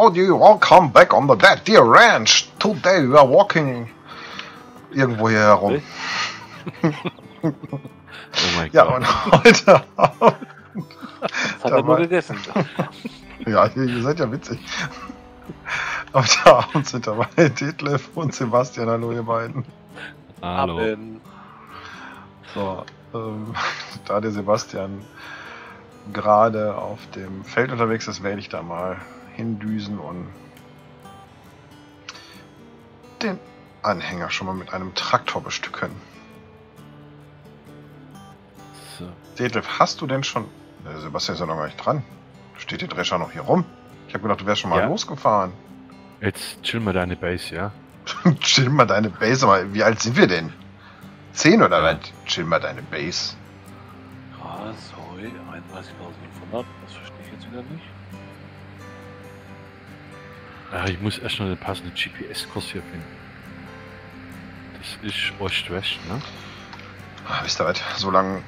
howdy, welcome back on the Dead Deer Ranch. Today we are walking irgendwo hier herum. Oh mein Ja, Gott. und heute Das hat er nur gegessen. Ja, ihr, ihr seid ja witzig. Heute Abend sind dabei Detlef und Sebastian. Hallo, ihr beiden. Hallo. So, ähm, da der Sebastian gerade auf dem Feld unterwegs ist, werde ich da mal hindüsen und den Anhänger schon mal mit einem Traktor bestücken. So. Detlef, hast du denn schon... Sebastian ist ja noch gar nicht dran. Steht der Drescher noch hier rum? Ich habe gedacht, du wärst schon mal Ja. losgefahren. Jetzt chill mal deine Base, ja? Chill mal deine Base. Aber wie alt sind wir denn? Zehn oder was? Chill mal deine Base. Gras, Heu, 31.500. Das verstehe ich jetzt wieder nicht. Ja, ich muss erst noch den passenden GPS-Kurs hier finden. Das ist Ost-West, ne? Ah, wisst ihr was? So lange.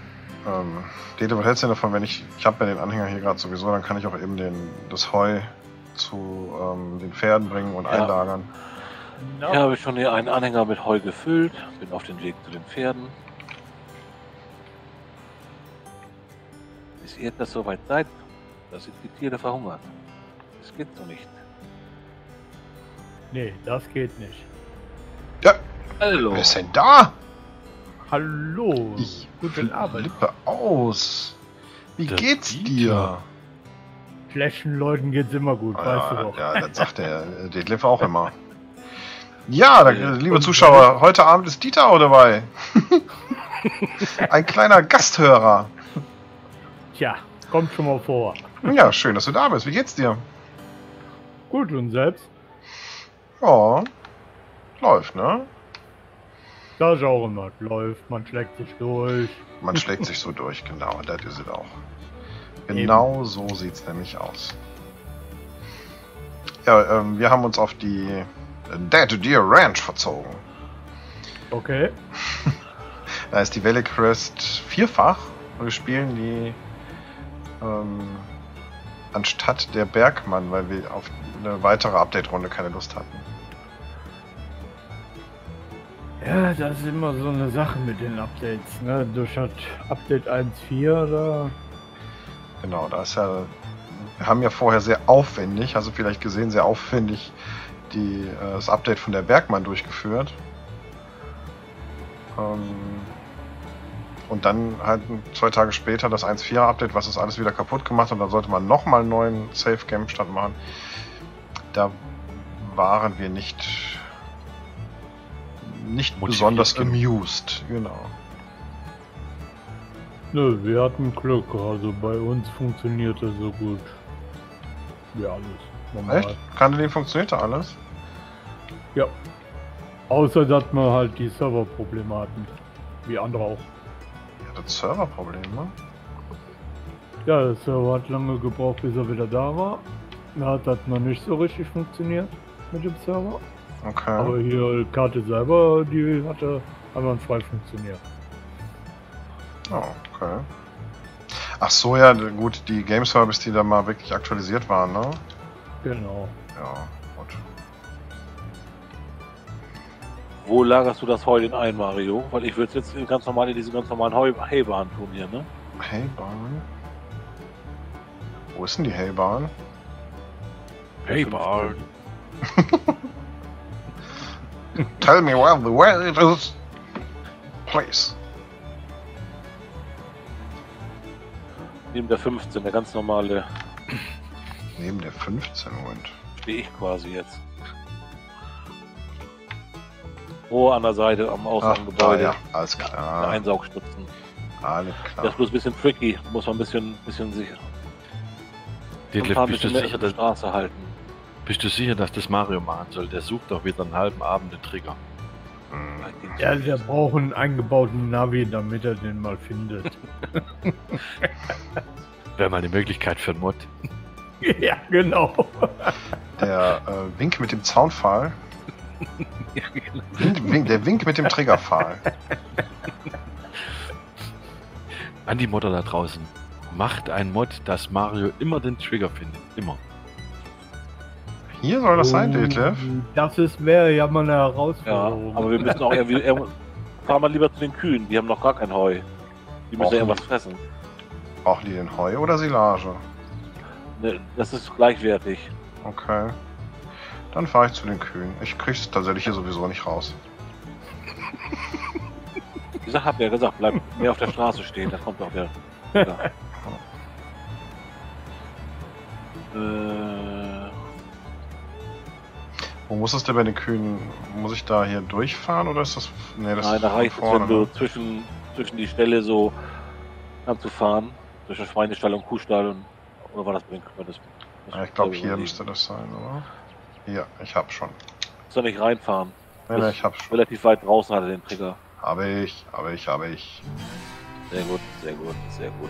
Ähm, Dete, was hältst du davon, wenn ich. Ich habe ja den Anhänger hier gerade sowieso, dann kann ich auch eben den, das Heu zu ähm, den Pferden bringen und Ja. einlagern. Hier habe ich schon hier einen Anhänger mit Heu gefüllt. Bin auf dem Weg zu den Pferden. Bis ihr das soweit seid, da sind die Tiere verhungert. Das geht so nicht. Nee, das geht nicht. Ja, Hallo. wer ist denn da? Hallo. Ich Guten Abend. flippe aus. Wie Der geht's Dieter. dir? Schlechten Leuten geht's immer gut, weißt du Ja, doch. ja, das sagt der äh, Detlef auch immer. Ja, da, Ja, liebe und- Zuschauer, heute Abend ist Dieter auch dabei. Ein kleiner Gasthörer. Tja, kommt schon mal vor. Ja, schön, dass du da bist. Wie geht's dir? Gut, und selbst? Ja, läuft, ne? Das ist auch immer. Läuft, man schlägt sich durch. Man schlägt sich so durch, genau, das ist es auch. Genau so sieht's nämlich aus. Ja, ähm, wir haben uns auf die Dead Deer Ranch verzogen. Okay. Da ist die Valley Crest vierfach und wir spielen die ähm, anstatt der Bergmann, weil wir auf eine weitere Update-Runde keine Lust hatten. Ja, das ist immer so eine Sache mit den Updates. Ne? Durch das Update 1.4, da. Genau, da ist ja. Wir haben ja vorher sehr aufwendig, also vielleicht gesehen, sehr aufwendig die, äh, das Update von der Bergmann durchgeführt. Ähm, und dann halt zwei Tage später das 1.4 Update, was das alles wieder kaputt gemacht hat. Und dann sollte man nochmal einen neuen Safe Game Stand machen. Da waren wir nicht nicht Motiviert besonders genug. amused. Genau. Nö, wir hatten Glück. Also bei uns funktionierte so gut. Wie alles. Normal. Echt? Kandelin funktionierte alles? Ja. Außer dass wir halt die Serverprobleme hatten. Wie andere auch. Ihr hattet Serverprobleme? Ja, der Server hat lange gebraucht, bis er wieder da war. Da hat das noch nicht so richtig funktioniert mit dem Server. Okay. Aber hier die Karte selber, die hatte einwandfrei funktioniert. Oh, okay. Ach so, ja, gut, die Game Service, die da mal wirklich aktualisiert waren, ne? Genau. Ja, gut. Wo lagerst du das Heu denn ein, Mario? Weil ich würde es jetzt ganz normal in diesen ganz normalen Heu Heybahn tun hier, ne? Heybahn? Wo ist denn die Heybahn? Hey, Barn. Tell me where the where it is. Please. Neben der 15, der ganz normale, Neben der 15, Moment. wie ich quasi jetzt. Oh, an der Seite am Außengebäude. ja, alles klar. Einsaugstutzen. Alles Das klar. ist bloß ein bisschen tricky. Muss man ein bisschen, bisschen sicher. Du, bisschen mehr sicher, der Straße halten. Bist du sicher, dass das Mario machen soll? Der sucht doch wieder einen halben Abend den Trigger. Hm. Ja, der braucht einen eingebauten Navi, damit er den mal findet. Wäre mal eine Möglichkeit für einen Mod. ja, genau. Der äh, Wink mit dem Zaunpfahl. Ja, genau. Wink, wink, der Wink mit dem Triggerpfahl. An die Modder da draußen. Macht ein Mod, dass Mario immer den Trigger findet. Immer. Hier soll das sein, Detlef? Das ist wäre ja mal eine Ja, Herausforderung. aber wir müssen auch irgendwie. Fahren wir lieber zu den Kühen, die haben noch gar kein Heu. Die müssen Brauchen ja irgendwas fressen. Brauchen die denn Heu oder Silage? Ne, das ist gleichwertig. Okay. Dann fahre ich zu den Kühen. Ich krieg's tatsächlich hier sowieso nicht raus. Wie gesagt, hab ja gesagt, bleib mehr auf der Straße stehen, da kommt doch der. Ja. äh, Wo muss es denn bei den Kühen? Muss ich da hier durchfahren oder ist das. Nee, das nein, da reicht es, wenn du zwischen, zwischen die Ställe so anzufahren. Zwischen Schweinestall und Kuhstall und. Oder war das bei den Kühen? Das, das Ja, ich glaube, hier müsste das sein, oder? Hier, ich hab schon. Musst du nicht reinfahren. Nee, nee, ich hab schon. Relativ weit draußen hat er den Trigger. Habe ich, habe ich, habe ich. Sehr gut, sehr gut, sehr gut.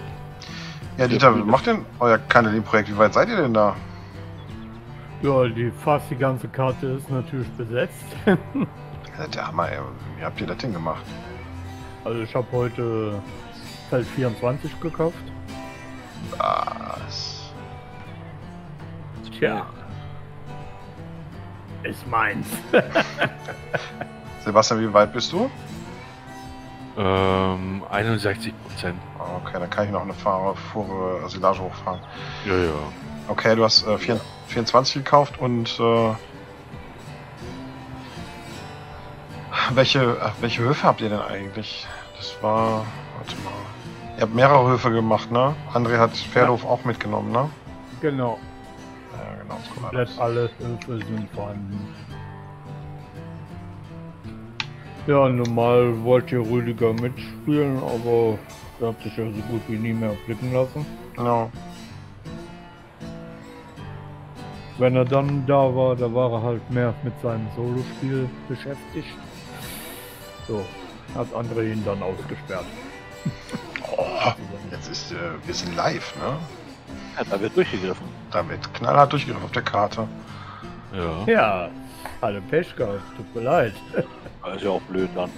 Ja, Dieter, macht denn euer Kanalin-Projekt? Wie weit seid ihr denn da? Ja, die, fast die ganze Karte ist natürlich besetzt. Ja, der Hammer, ey. Wie habt ihr das denn gemacht? Also ich habe heute Feld 24 gekauft. Was? Tja. Ist meins. Sebastian, wie weit bist du? Ähm, 61 Prozent. Okay, dann kann ich noch eine Fahrer Fuhre Silage hochfahren. Ja, ja. Okay, du hast äh, 4 24 gekauft und äh, welche, äh, welche Höfe habt ihr denn eigentlich? Das war, warte mal. Ihr habt mehrere Höfe gemacht, ne? André hat Pferdehof auch mitgenommen, ne? Genau. Ja, genau. so Komplett das. alle Höfe sind vorhanden. Ja, normal wollte Rüdiger mitspielen, aber er hat sich ja so gut wie nie mehr blicken lassen. Genau. Wenn er dann da war, da war er halt mehr mit seinem Solospiel beschäftigt. So, hat andere ihn dann ausgesperrt. Oh, jetzt ist, äh, wir sind live, ne? Ja, da wird durchgegriffen. Da wird knallhart durchgegriffen auf der Karte. Ja. Ja, alle Pech gehabt, tut mir leid. Das ist ja auch blöd dann.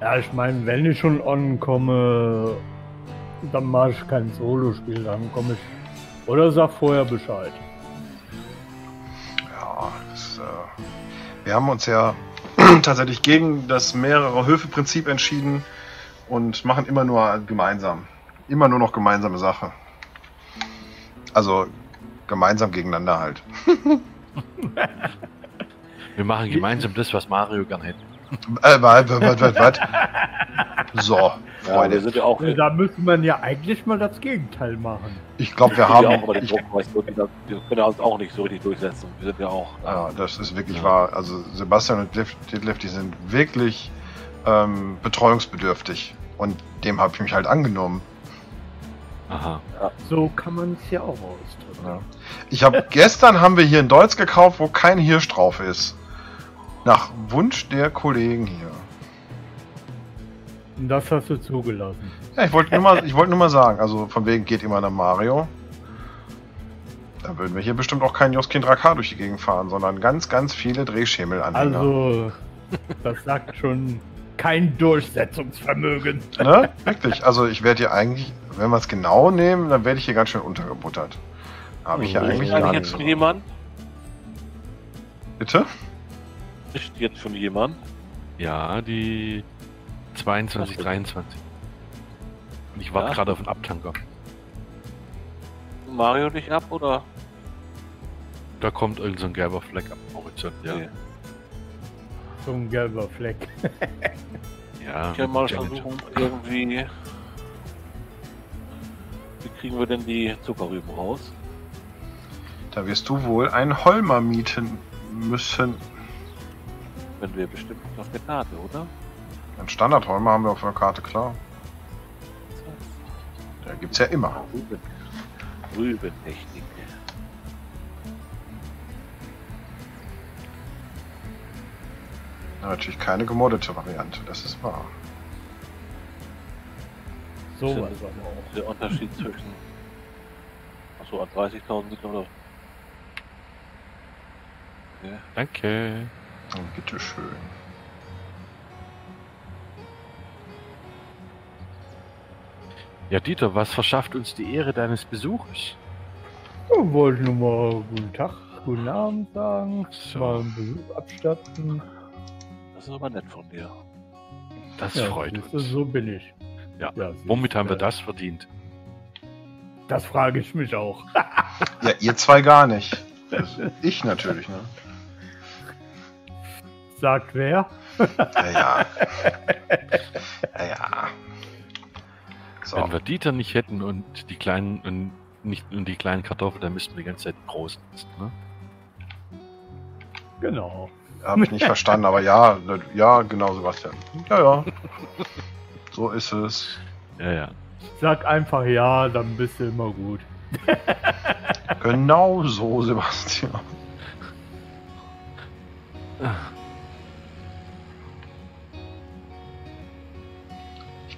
Ja, ich meine, wenn ich schon ankomme, dann mache ich kein Solospiel, dann komme ich. Oder sag vorher Bescheid. Ja, das, äh, wir haben uns ja tatsächlich gegen das mehrere Höfe-Prinzip entschieden und machen immer nur gemeinsam. Immer nur noch gemeinsame Sache. Also gemeinsam gegeneinander halt. Wir machen gemeinsam das, was Mario gern hätte. Äh, was, was? So, Ja, wir Freunde. sind ja auch. Ja, Da müsste man ja eigentlich mal das Gegenteil machen. Ich glaube, wir wir haben ja auch den Ich, Druck, die, die können uns auch nicht so richtig durchsetzen. Wir sind ja auch. ja, das ist wirklich wahr. Also Sebastian und Detlef, die sind wirklich ähm, betreuungsbedürftig. Und dem habe ich mich halt angenommen. Aha. So kann man es ja auch ausdrücken. Ja. Ich habe gestern haben wir hier ein Deutsch gekauft, wo kein Hirsch drauf ist. Nach Wunsch der Kollegen hier. Und das hast du zugelassen. Ja, ich wollte nur mal, ich wollte nur mal sagen, also von wegen geht immer nach Mario. Da würden wir hier bestimmt auch keinen Joskin Drakar durch die Gegend fahren, sondern ganz, ganz viele Drehschemel-Anhänger. Also, das sagt schon kein Durchsetzungsvermögen. Ne? Wirklich. Also ich werde hier eigentlich, wenn wir es genau nehmen, dann werde ich hier ganz schön untergebuttert. Habe ich ja Ist eigentlich gar jetzt nicht. schon so. jemand? Bitte? Ist jetzt schon jemand? Ja, die 22, 23. Und ich warte Ja. gerade auf den Abtanker. Mario dich ab oder? Da kommt irgend so ein gelber Fleck am Horizont, ja. Nee. So ein gelber Fleck. Ja, Ich kann mal Janet. versuchen, irgendwie. Wie kriegen wir denn die Zuckerrüben raus? Da wirst du wohl einen Holmer mieten müssen. Wenn wir bestimmt auf der Karte, oder? Ein Standard-Holmer haben wir auf der Karte, klar. Da gibt's ja immer. Rüben. Rübentechnik. Ja, natürlich keine gemoddete Variante, das ist wahr. So was aber auch. Der Unterschied zwischen. Achso, an 30.000 Liter oder? Okay. Danke. Oh, bitteschön. Ja, Dieter, was verschafft uns die Ehre deines Besuches? Ja, wollte nur mal guten Tag, guten Abend sagen, So. mal einen Besuch abstatten. Das ist aber nett von dir. Das Ja, freut du, uns. So bin ich. Ja. siehst Womit haben wir du. das verdient? Das frage ich mich auch. Ja, ihr zwei gar nicht. Ich natürlich, ne? Sagt wer? Ja, ja. So. Wenn wir Dieter nicht hätten und die kleinen und nicht und die kleinen Kartoffeln, dann müssten wir die ganze Zeit großen essen, ne? Genau. Habe ich nicht verstanden, aber ja, ne, ja, genau, Sebastian. Ja, ja. So ist es. Ja, ja. Sag einfach ja, dann bist du immer gut. Genau so, Sebastian.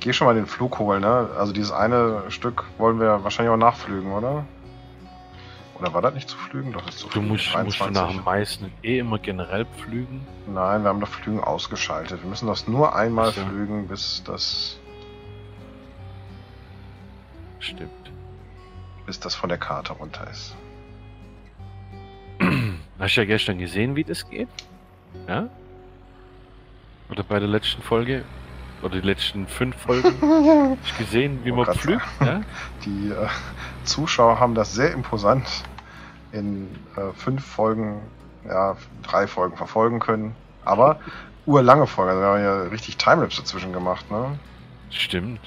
Ich gehe schon mal den Flug holen, ne? Also dieses eine Stück wollen wir wahrscheinlich auch nachflügen, oder? Oder war das nicht zu flügen? Doch, das ist zu Du flügen. musst, musst du 23. nach dem meisten eh immer generell pflügen. Nein, wir haben das Flügen ausgeschaltet. Wir müssen das nur einmal Ach so. flügen, bis das, Stimmt. bis das von der Karte runter ist. Hast du ja gestern gesehen, wie das geht? Ja? Oder bei der letzten Folge? Oder die letzten fünf Folgen? Gesehen, wie man pflügt? Ja? Die äh, Zuschauer haben das sehr imposant in äh, fünf Folgen, ja, drei Folgen verfolgen können. Aber urlange Folgen. Also wir haben ja richtig Timelapse dazwischen gemacht, ne? Stimmt.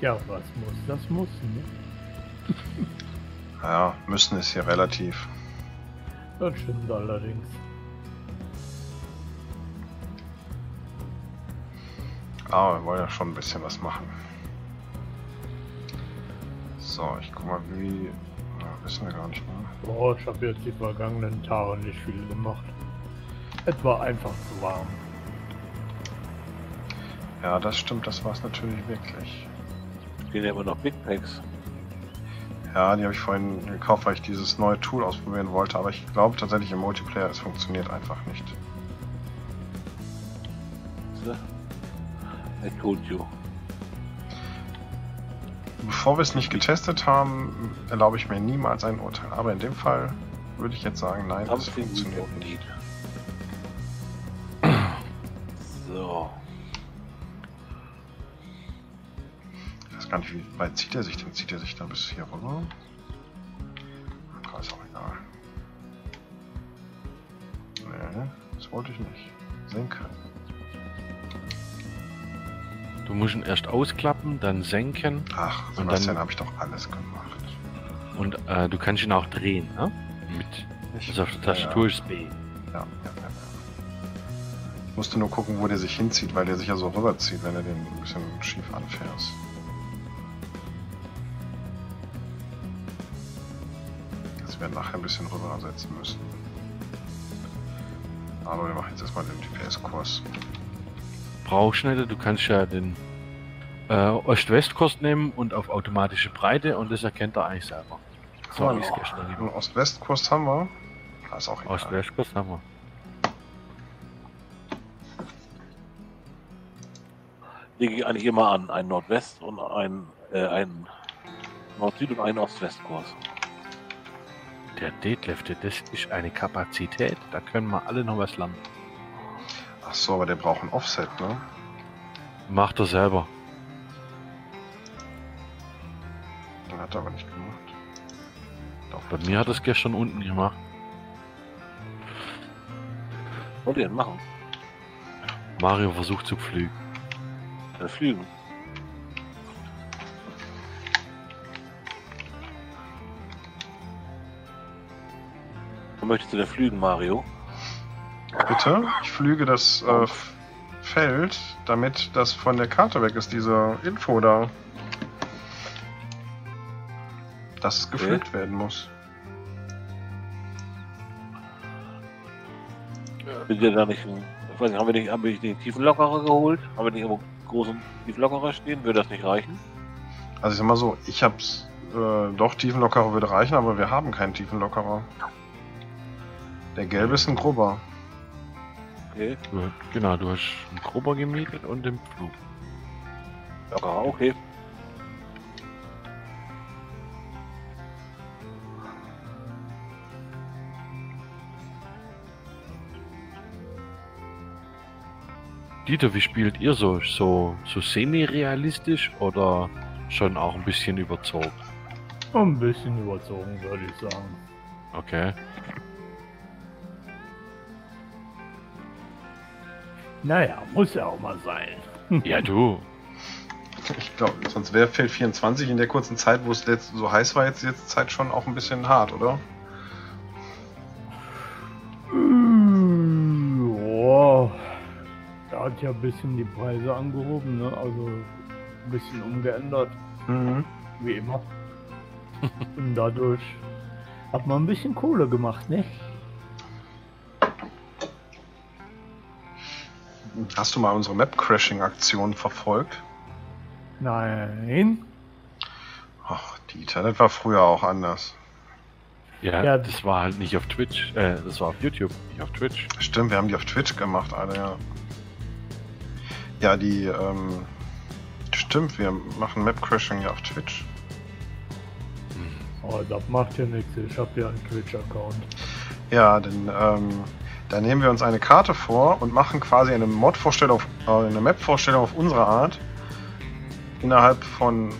Ja, was muss, das muss. Ne? Ja, müssen ist hier relativ. Das stimmt allerdings. Aber wir wollen ja schon ein bisschen was machen. So, ich guck mal, wie. Ja, wissen wir gar nicht mehr. Boah, ich habe jetzt die vergangenen Tage nicht viel gemacht. Es war einfach zu warm. Ja, das stimmt, das war es natürlich wirklich. Gehen ja immer noch Big Packs. Ja, die habe ich vorhin gekauft, weil ich dieses neue Tool ausprobieren wollte, aber ich glaube tatsächlich im Multiplayer, es funktioniert einfach nicht. I told you. Bevor wir es nicht getestet haben, erlaube ich mir niemals ein Urteil. Aber in dem Fall würde ich jetzt sagen, nein, das funktioniert nicht. So. Weiß gar nicht, wie weit zieht er sich denn? Zieht er sich da bis hier rüber? Ist auch egal. Nee, das wollte ich nicht. Senken. Du musst ihn erst ausklappen, dann senken Ach, Und dann- habe ich doch alles gemacht. und äh, du kannst ihn auch drehen, ne? Mit. Ich, Also auf der Tastatur ist B. Ja, ja, ja, ja. Ich musste nur gucken, wo der sich hinzieht, weil der sich ja so rüberzieht, wenn er den ein bisschen schief anfährst. Das werden nachher ein bisschen rübersetzen müssen. Aber wir machen jetzt erstmal den GPS-Kurs. Brauchst nicht, du kannst ja den äh, Ost-West-Kurs nehmen und auf automatische Breite und das erkennt er eigentlich selber. So wie es gestern Den Ost-West-Kurs haben wir. Ah, ist auch egal. Ost-West-Kurs haben wir. Lege ich eigentlich immer an. Ein Nordwest und ein, äh, ein Nord-Süd und ein Ost-West-Kurs. Der Deadlift, das ist eine Kapazität, da können wir alle noch was lernen. Ach so, aber der braucht ein Offset, ne? Macht er selber. Den hat er aber nicht gemacht. Doch, Bei mir hat er es gestern unten gemacht. Wollt ihr denn machen? Mario versucht zu pflügen. Äh, Flügen. Möchtest du denn flügen, Mario? Bitte? Ich flüge das äh, Feld, damit das von der Karte weg ist, diese Info da. Dass es gepflügt werden muss. Sind wir da nicht, ich weiß nicht, haben wir nicht, haben wir nicht den Tiefenlockerer geholt? Haben wir nicht irgendwo großen Tiefenlockerer stehen? Würde das nicht reichen? Also ich sag mal so, ich hab's, äh, doch Tiefenlockerer würde reichen, aber wir haben keinen Tiefenlockerer. Der gelbe ist ein grubber. okay. Du, genau, du hast einen Grubber gemietet und den Flug. Ja, okay. Dieter, wie spielt ihr so? So, so semi-realistisch oder schon auch ein bisschen überzogen? Ein bisschen überzogen, würde ich sagen. Okay. Naja, muss ja auch mal sein. Ja, du. Ich glaube, sonst wäre Feld 24 in der kurzen Zeit, wo es letzt so heiß war, jetzt jetzt Zeit schon auch ein bisschen hart, oder? Ja, da hat ja ein bisschen die Preise angehoben, ne? Also ein bisschen umgeändert, Mhm. wie immer. Und dadurch hat man ein bisschen Kohle gemacht, ne? Hast du mal unsere Map-Crashing-Aktion verfolgt? Nein. Ach, Dieter, das war früher auch anders. Ja, Ja. das war halt nicht auf Twitch, äh, das war auf YouTube, nicht auf Twitch. Stimmt, wir haben die auf Twitch gemacht, Alter, ja. Ja, die, ähm. Stimmt, wir machen Map-Crashing ja auf Twitch. Oh, das macht ja nichts. Ich habe ja einen Twitch-Account. Ja, dann, ähm, da nehmen wir uns eine Karte vor und machen quasi eine Mod-Vorstellung, auf, äh, eine Map-Vorstellung auf unsere Art. Innerhalb von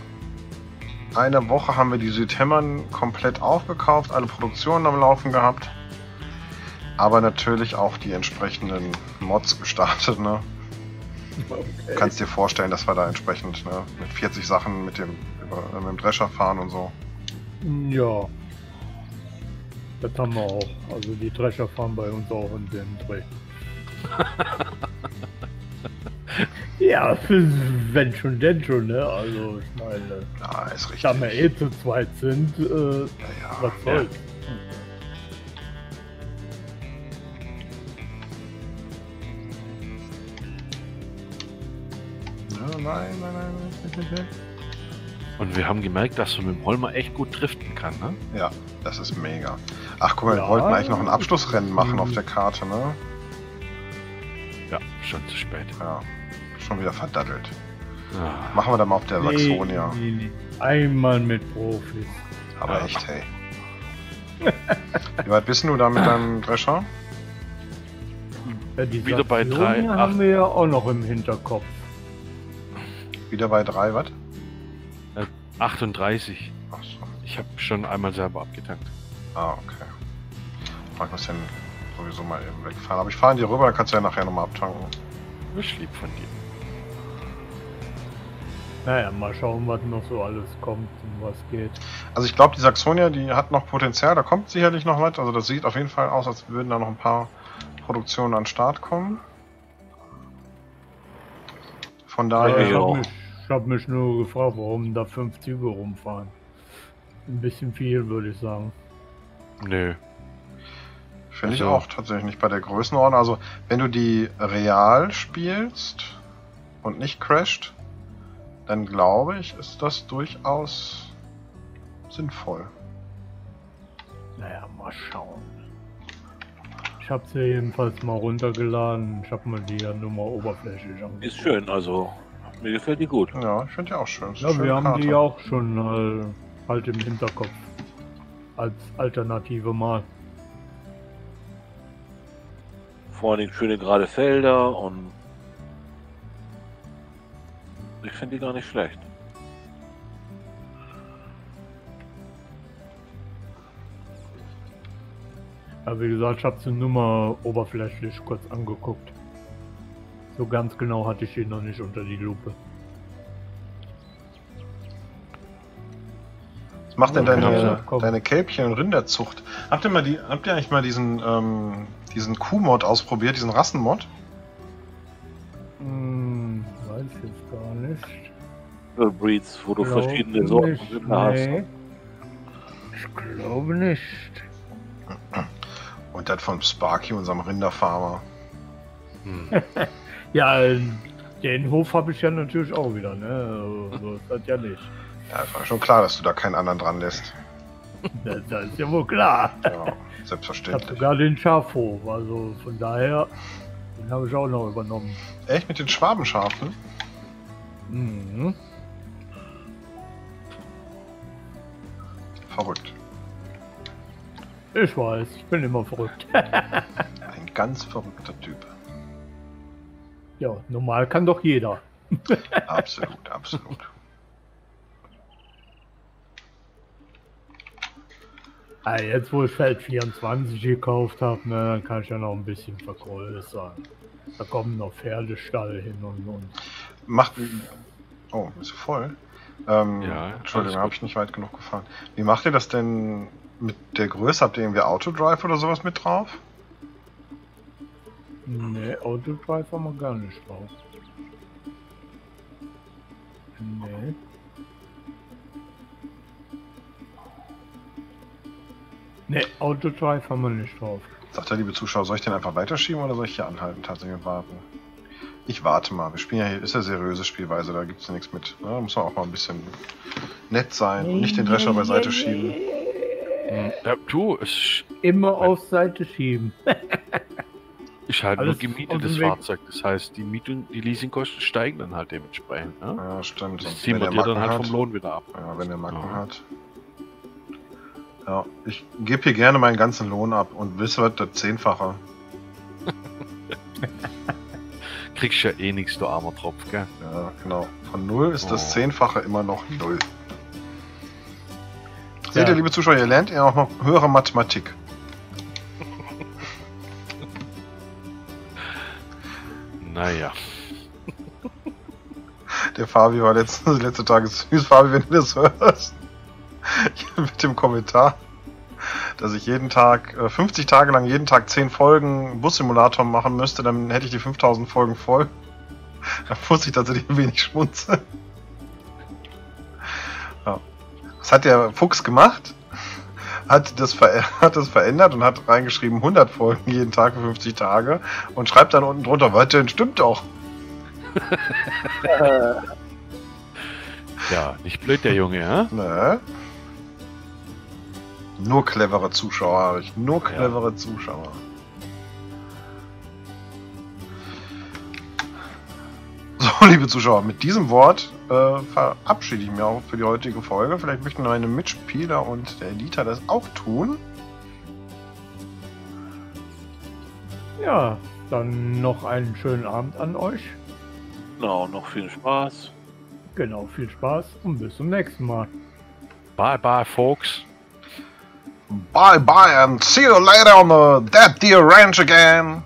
einer Woche haben wir die Südhämmern komplett aufgekauft, alle Produktionen am Laufen gehabt. Aber natürlich auch die entsprechenden Mods gestartet, ne? Du kannst dir vorstellen, dass wir da entsprechend ne, mit 40 Sachen mit dem, über, mit dem Drescher fahren und so. Ja. Das haben wir auch. Also die Drescher fahren bei uns auch in den Dreh. ja, wenn schon, denn schon, ne? Also ich meine, Ja, ist richtig. da wir eh zu zweit sind, äh, ja, was ja. soll's. Ja, nein, nein, nein, nein, nein, nein. Und wir haben gemerkt, dass du mit dem Holmer echt gut driften kann, ne? Ja, das ist mega. Ach, guck mal, wir Ja. wollten eigentlich noch ein Abschlussrennen machen auf der Karte, ne? Ja, schon zu spät. Ja, schon wieder verdattelt. Ah, Machen wir dann mal auf der Saxonia. Nee, nee, nee. Einmal mit Profis. Aber echt, hey. Wie weit bist du da mit deinem Drescher? Ja, die Wieder bei Saxonia drei, acht. haben wir ja auch noch im Hinterkopf. Wieder bei drei, was? 38. Ach so. Ich habe schon einmal selber abgetankt. Ah, okay. Ich muss den sowieso mal eben wegfahren. Aber ich fahre in dir rüber, dann kannst du ja nachher nochmal abtanken. Ist lieb von dir. Naja, mal schauen, was noch so alles kommt und was geht. Also ich glaube, die Saxonia, die hat noch Potenzial, da kommt sicherlich noch was. Also das sieht auf jeden Fall aus, als würden da noch ein paar Produktionen an den Start kommen. Von Ja, ich daher, ja. Habe mich, ich hab mich nur gefragt, warum da fünf Züge rumfahren. Ein bisschen viel, würde ich sagen. Nö. finde ich Also- auch tatsächlich nicht bei der Größenordnung. Also wenn du die real spielst und nicht crasht, dann glaube ich, ist das durchaus sinnvoll. Naja, mal schauen. Ich habe sie jedenfalls mal runtergeladen. Ich habe mal die ja nur mal oberflächlich angeguckt. Ist schön, also mir gefällt die gut. Ja, ich finde die auch schön. Ja, wir haben Karte. die auch schon äh, halt im Hinterkopf. Als Alternative mal. Vor allen Dingen schöne gerade Felder und ich finde die gar nicht schlecht. Ja, wie gesagt, ich habe sie nur mal oberflächlich kurz angeguckt. So ganz genau hatte ich ihn noch nicht unter die Lupe. Was macht denn deine, ja, deine Kälbchen- und Rinderzucht? Habt ihr mal die, habt ihr eigentlich mal diesen, ähm, diesen Kuh-Mod ausprobiert, diesen Rassen-Mod? Hm, weiß ich jetzt gar nicht. Breeds, wo du Glaube verschiedene Sorten nicht, und Rinder hast. nee. Ich glaube nicht. Und das von Sparky, unserem Rinderfarmer. Hm. Ja, den Hof habe ich ja natürlich auch wieder, ne? So ist das ja nicht. Ja, es war schon klar, dass du da keinen anderen dran lässt. Das, das ist ja wohl klar. Ja, Ich habe selbstverständlich. sogar den Schafhof, also von daher, Den habe ich auch noch übernommen. Echt mit den Schwabenschafen? Mhm. Verrückt. Ich weiß, ich bin immer verrückt. Ein ganz verrückter Typ. Ja, normal kann doch jeder. Absolut, absolut. Ah, jetzt wo ich Feld 24 gekauft habe, ne, dann kann ich ja noch ein bisschen vergrößern. Da kommen noch Pferdestall hin und und. Macht. Oh, ist voll. Ähm, Ja, Entschuldigung, habe ich nicht weit genug gefahren. Wie macht ihr das denn mit der Größe? Habt ihr irgendwie Autodrive oder sowas mit drauf? Ne, Autodrive haben wir gar nicht drauf. Nee. Ne, Autodrive haben wir nicht drauf. Sagt der liebe Zuschauer, soll ich den einfach weiterschieben oder soll ich hier anhalten, tatsächlich warten? Ich warte mal. Wir spielen ja hier, ist ja seriöse Spielweise, da gibt es ja nichts mit. Ne? Da muss man auch mal ein bisschen nett sein und nicht den Drescher beiseite schieben. Ja, du, es Immer auf Seite schieben. ist halt nur Alles gemietetes dem Weg. Fahrzeug. Das heißt, die Mieten, die Leasingkosten steigen dann halt dementsprechend. Ne? Ja, stimmt. Das ziehen wir dir dann halt hat- vom Lohn wieder ab. Ja, wenn der Macken Ja. hat. Ja, ich gebe hier gerne meinen ganzen Lohn ab und wisst was, das Zehnfache. Kriegst ja eh nichts, du armer Tropf, gell? Ja, genau. Von null ist das Oh. Zehnfache immer noch null. Ja. Seht ihr, liebe Zuschauer, ihr lernt ja auch noch höhere Mathematik. Naja. Der Fabi war letzte, letzte Tage süß. Fabi, wenn du das hörst, mit dem Kommentar, dass ich jeden Tag, äh, 50 Tage lang jeden Tag 10 Folgen Bussimulator machen müsste, dann hätte ich die 5000 Folgen voll. Da muss ich tatsächlich ein wenig schmunzeln. Ja. Was hat der Fuchs gemacht? Hat das, ver hat das verändert und hat reingeschrieben 100 Folgen jeden Tag für 50 Tage und schreibt dann unten drunter, was denn, stimmt doch. Ja, nicht blöd, der Junge, ja? Ne? Nur clevere Zuschauer habe ich. Nur clevere Zuschauer. So, liebe Zuschauer, mit diesem Wort äh, verabschiede ich mich auch für die heutige Folge. Vielleicht möchten meine Mitspieler und der Elita das auch tun. Ja, dann noch einen schönen Abend an euch. Genau, noch viel Spaß. Genau, viel Spaß und bis zum nächsten Mal. Bye bye, folks. Bye bye and see you later on the Dead Deer Ranch again.